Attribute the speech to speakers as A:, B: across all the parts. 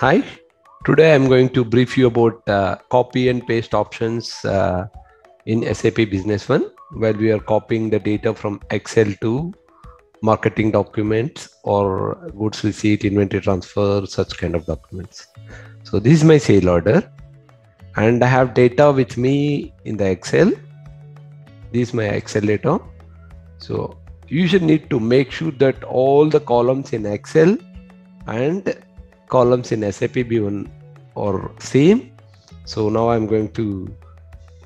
A: Hi, today I'm going to brief you about uh, copy and paste options uh, in SAP Business One where we are copying the data from Excel to marketing documents or goods receipt, inventory transfer, such kind of documents. So this is my sale order and I have data with me in the Excel. This is my Excel data. So you should need to make sure that all the columns in Excel and columns in SAP B1 or same. So now I'm going to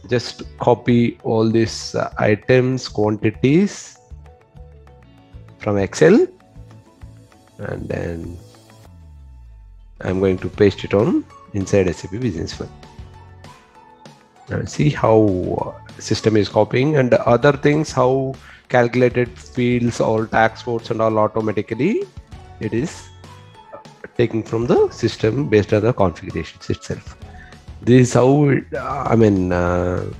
A: just copy all these uh, items, quantities from Excel and then I'm going to paste it on inside SAP Business One. And see how uh, system is copying and other things how calculated fields all tax codes and all automatically it is taken from the system based on the configurations itself. This is how uh, I mean uh,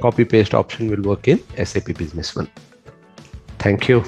A: copy paste option will work in SAP Business One. Thank you.